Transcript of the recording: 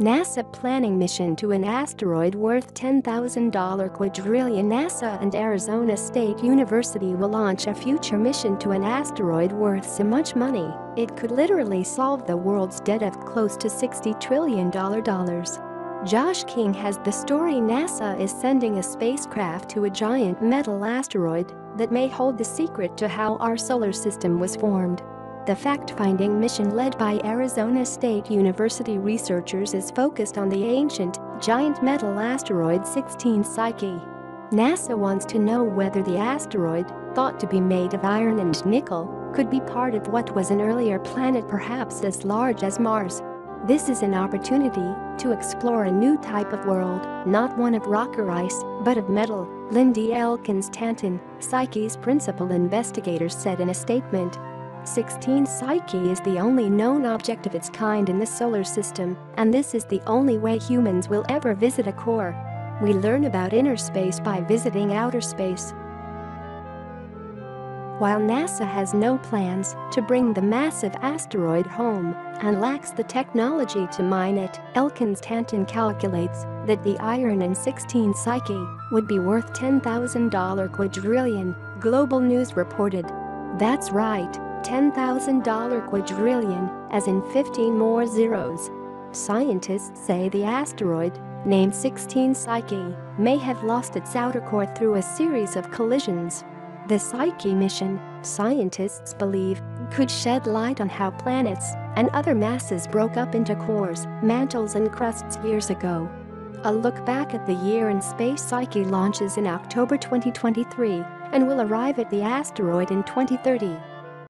NASA planning mission to an asteroid worth $10,000 quadrillion NASA and Arizona State University will launch a future mission to an asteroid worth so much money, it could literally solve the world's debt of close to $60 trillion. Josh King has the story NASA is sending a spacecraft to a giant metal asteroid that may hold the secret to how our solar system was formed. The fact-finding mission led by Arizona State University researchers is focused on the ancient, giant metal asteroid 16 Psyche. NASA wants to know whether the asteroid, thought to be made of iron and nickel, could be part of what was an earlier planet perhaps as large as Mars. This is an opportunity to explore a new type of world, not one of rock or ice, but of metal, Lindy Elkins Tanton, Psyche's principal investigator said in a statement. 16 Psyche is the only known object of its kind in the solar system, and this is the only way humans will ever visit a core. We learn about inner space by visiting outer space. While NASA has no plans to bring the massive asteroid home and lacks the technology to mine it, Elkins Tanton calculates that the iron in 16 Psyche would be worth $10,000 quadrillion, Global News reported. That's right, $10,000 quadrillion, as in 15 more zeros. Scientists say the asteroid, named 16 Psyche, may have lost its outer core through a series of collisions. The Psyche mission, scientists believe, could shed light on how planets and other masses broke up into cores, mantles and crusts years ago. A look back at the year in space Psyche launches in October 2023 and will arrive at the asteroid in 2030.